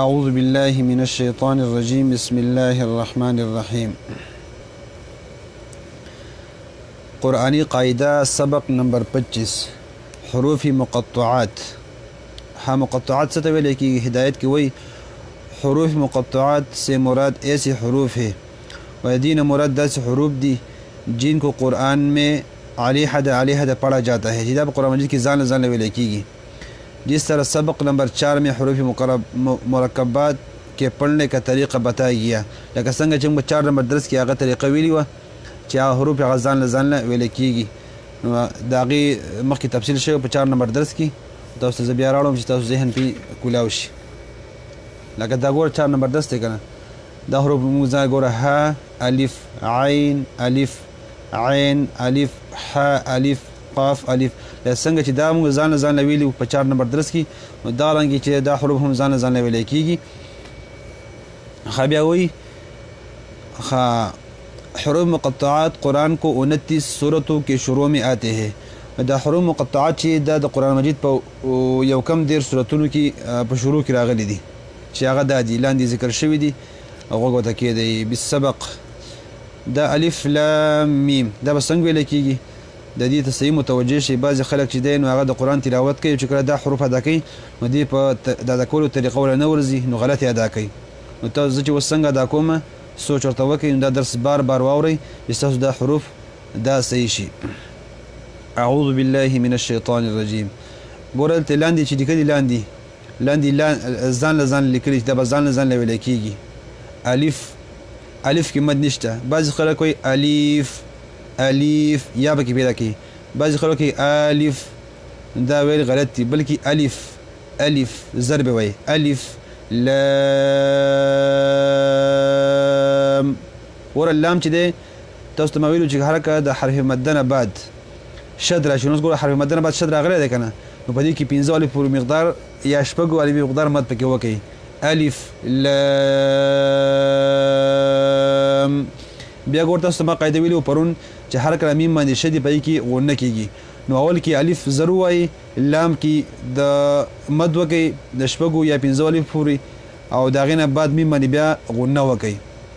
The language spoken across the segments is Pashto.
اعوذ بالله من الشیطان الرجیم بسم الله الرحمن الرحیم قرآنی قاعده سبق نمبر 25 حروف مقطعات ها مقطعات څه ته ویل کیږي هدایت کې وایي حروف مقطعات سے مراد ایسے حروف ہے و دین مراد داسې حروف دي جن کو قرآن میں علیحده علیحده پڑھا جاتا ہے چې دا په قرآن مجید کې ځان له ځان له ویل کیږي جس طرح سبق نمبر چار مې حروف مرکبات کې پړنې کا طریقه بتا ګیا لکه څنګه چې موږ چار نمبر درس کې هغه طریقه ویلی و چې هغه حروف هغه ځان له ځان له ویل کېږي نو د هغې مخکې تفصیل شوی په چار نمبر درس کې تاسو ته زه بیا راړم چې تاسو ذهن پی کولاو شي لکه دا ګوره چار نمبر درس دی که نه دا حروف موږ ځان ګوره ه الف عین الف عين الف ح الف قاف الف لکه څنګه چې دا موږ ځان له ځان له ویلو په چار نمبر درس کې نو دا رنګ چې دا حروف هم ځان له ځان له ویل کېږي ښه بیا وایي ښه حروف مقطعات قرآن کو انتیس صورتو کې شروع می آتے ہے دا حروف مقطعات چې دا د قرآن مجید په یو کم دیر صورتونو کې په شروع کې راغلي دي چې هغه دا دي لاندې ذکر شوي دي غوږ ته کېدی بالسبق دا الف لام میم دا به سنګ ویل کیږی د دی ته صحیح متوجه شی بعضی خلک چی دی نو هغه د قران تلاوت کوي او چی کله دا حروف ادا کوي نو دی په د ادا کولو طریقه ولا نه ورزی نو غلطه ادا کوي نو تاسو زه چی اوس سنګ ادا کوم سوچ ورته وکړئ نو دا درس بار بار واورئ چې تاسو دا حروف دا صحیح شي اعوذ بالله من الشیطان الرجیم ګورل ته لاندې چې لیکلي لاندې لاندی لا ځان له ځانه لیکلی چې دا به ځان له ځانه ویلی کیږی الف الف کې مد نشته بعضی خلک وایي الیف الیف یا به کې پیدا کوي بعضی خلک کوي الف دا ویل غلط دي بلکې الف الف ضرب وایي الف لام ور لام چې ده تاسو ته ما ویلو چې حرکه د حرف مدنه بعد شد راشي نو ګوره حرف مدنه بعد شد راغلی دی کنه نو په دې کې پنځه الف پورې مقدار یا شپږو الف مقدار مد پکې وکړي الف لام بیا ګور تاسو ما قاعده ویلو پرون چې هر کله میم باندې شدې پای کې غونه کیږي نو اول کې الف زر وای لام کې د مد وکي د شپږو یا پنځو الف پورې او داغه نه بعد میم باندې بیا غونه وکي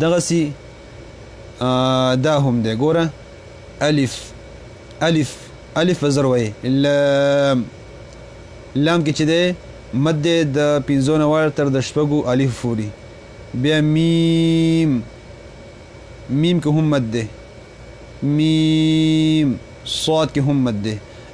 دغسی دا هم دی ګوره الف الف الف زر وای لام لام کې چې دی مد دی د پنځو نه وړ تر د شپږو الف پورې بیا میم میم کې هم مد دی میم صاد کې هم مد دی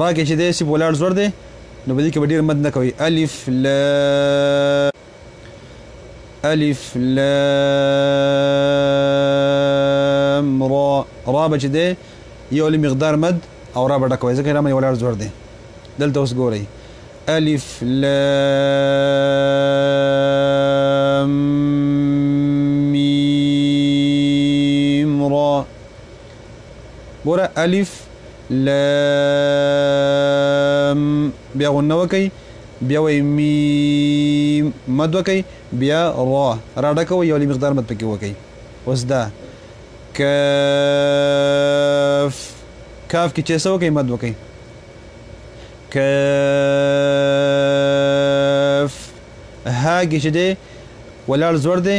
را کې چې دی سي ولاړ زور دی نو په دې کې به ډېر مد نه کوي الف لا الف لام را را به چې دی یو لږ مقدار مد او را به ډکوي ځکه را باندې ولاړ زور دی دلته اوس ګورئ الف لام ګوره الف لام بیا غنه وکئ بیا وای میم مد وکئ بیا را را ډکوئ یو لږ مقدار مد پکې وکئ اوس دا کاف کاف کې چې څه وکئ مد وکئ کاف ها کې چې دی ولاړ زوړ دی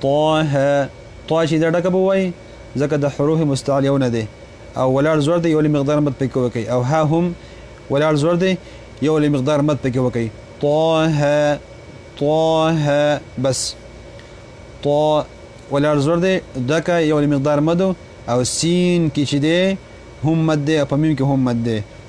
طه طه چې دا ډکه به وای ځکه د حروف مستعلیو نه دی او ولاړ زور دی یو مقدار مد پکې وکي او ها هم ولاړ زور دی یو مقدار مد پکې وکي طه طه بس طه ولاړ زور دی ډکه یو مقدار مد او سین کې چې دی هم مد دی په میم کې هم مد دی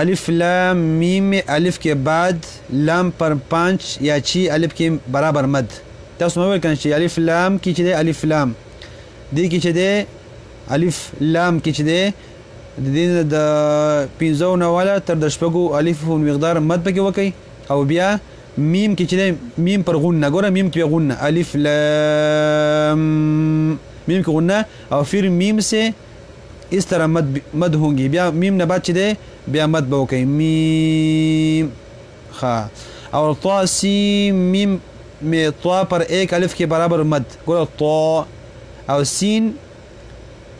الف لام میم الف کې بعد لام پر پنج یا چی الف کې برابر مد تاسو مې ویل کنه چې الف لام کې چې دی الف لام دې کې چې دی الف لام کې چې دی د دې د پنځو نه والا تر د شپږو الف په مقدار مد پکې وکي او بیا میم کې چې دی میم پر غون نه ګوره میم کې غون نه الف لام میم کې غون نه او فیر میم سه اس طرح مد مد هونګي بیا میم نه بعد چې دی بیا مد به وکړئ میم ښه او طا سی میم می طا پر ایک الف کې برابر مد ګوره طا او سین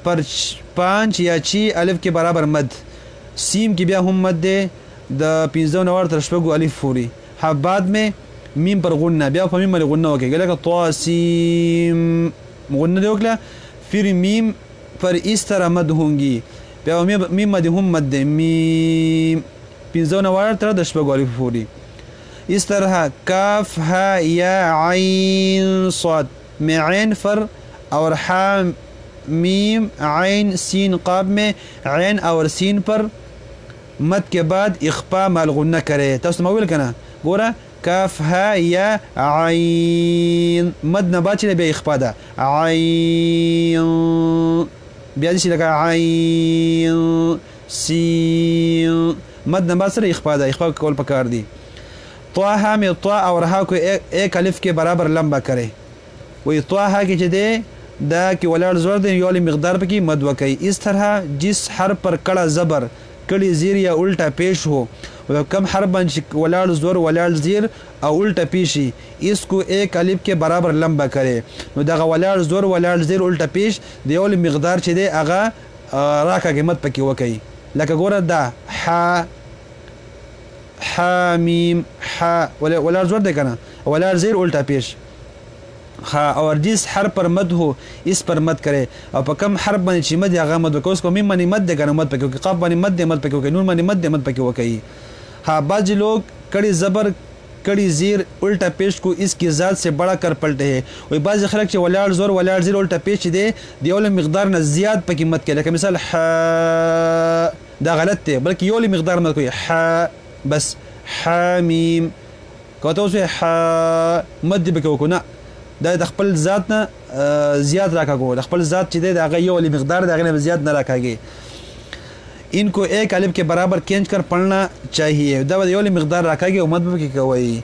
پر پنج یا چی الف کې برابر مد سیم کې بیا هم مد دی د پنځو نه ور تر شپږو الف پورې ها بعد می میم پر غنه بیا په میم باندې غنه وکړئ لکه طا سیم غنه دی وکړه پھر میم پر اس طرح مد هونګي بیا و میم میم مد هم مد دی میم پنځو نه وړ تر د شپږو الف پوري اس طرح کاف ح یا عین صاد معین فر اور ح میم عین سین قاب میں عین اور سین پر مد کے بعد اخفا مال غنه کرے تاسو ته مو ویل کنه ګوره کاف هاء ياء عين مد نه بعد چې ده بيا اخفاء ده عين بيا داسې لکه عين سين مد نه بعد سره اخفاء ده اخفاء کول پکار دي طه مې طه او رها کو ایک الف کې برابر لمبا کرے وی طه کې چې ده دا کې ولاړ زور دی یو مقدار پکې مد وکي اس طرح جس حرف پر کړه زبر کړي زير يا الټه پيش هو و کم حرف باندې چې ولاړ زور ولاړ زير او الټه پيشي اس کو ايک الف کې برابر لمبه کري نو دغه ولاړ زور ولاړ زير الټه پيش د يو الف مقدار چې دی هغه راکه قيمت پکې وکړي لکه ګوره دا ح ح ميم ح ولاړ زور دی کنه ولاړ زير الټه پيش ها اوردیس حرف پر مد هو اس پر مد کرې او په کم حرف باندې چې مد هغه مد وکړې اوس په میم باندې مد دې کنه مد پکې وکړې قاف باندې مد دې مد پکې وکړې نون باندې مد دې مد پکې وکړې ها بعضې لوګ کړې زبر کړې زیر الټه پیش کو اس کې ذات سې بړا کر پلټې هې وې بعضې خلک چې ولاړ زور ولاړ زیر الټه پیش چې دې د یو له مقدار نه زیات پکې مد کوي لکه مثال ح دا غلط دی بلکې یو له مقدار مد کوي ح بس حمیم که ته اوس وې ح مت دې پکې وکړو نه دا د خپل ذات نه زیات راکاږو د خپل ذات چې دی د هغه یو علی مقدار د هغه نه زیات نه راکاږي ان کو ایک الف کې برابر کینچ کر پړنا چاهیه دا به یو علی مقدار راکاږي او مت به کې کوي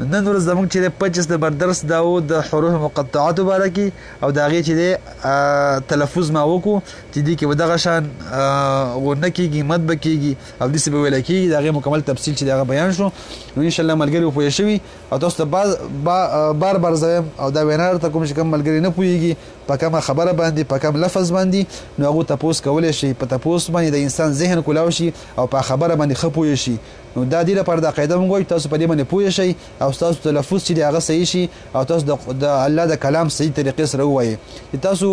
نن ورځ زموږ چې 25 نمبر درس دا و د حروف مقطعات باره کې او دا غي چې د تلفظ ما وکړو چې دې کې ودغه شان غو نه کېږي مد بکېږي او داسې به ویل کېږي د هغې مکمل تفصیل چې د هغه بیان شو نو ان شاء الله ملګري به پوه شوي او تاسو ته با با بار بار زه وایم او دا وینا درته کوم چې کوم ملګري نه پوهېږي په کومه خبره باندې په کوم لفظ باندې نو هغو تپوس کولی شي په تپوس باندې د انسان ذهن کولاو شي او په خبره باندې ښه پوه شي نو دا دې لپاره دا قاعده موږ وایو تاسو په دې باندې پوه شئ او تاسو تلفظ چې دی هغه صحیح شي او تاسو د الله د کلام صحیح طریقې سره ووایئ تاسو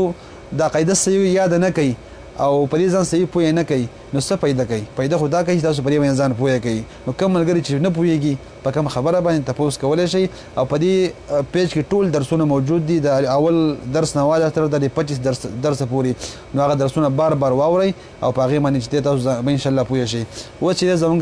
دا قاعده صحیح یاد نه کوي او په دې ځان صحیح پوه نه کوي نو څه فايده کوي فايده خو دا کوي چې تاسو په دې باندې ځان پوهه کوي نو کوم ملګري چې نه پوهيږي په کوم خبره باندې تپوس کولای شي او په دې پیج کې ټول درسونه موجود دي د اول درس نه واله تر د 25 درس درس پوري نو هغه درسونه بار بار واوري او په هغه باندې چې تاسو به ان شاء الله پوه شي و چې زمونږ